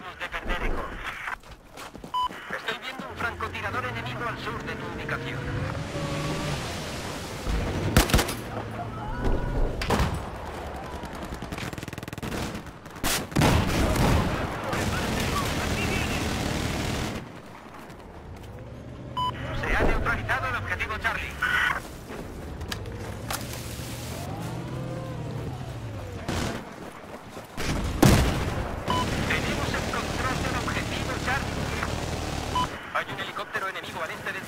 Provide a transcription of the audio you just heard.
de. Estoy viendo un francotirador enemigo al sur de tu ubicación. Se ha neutralizado el objetivo Charlie. ustedes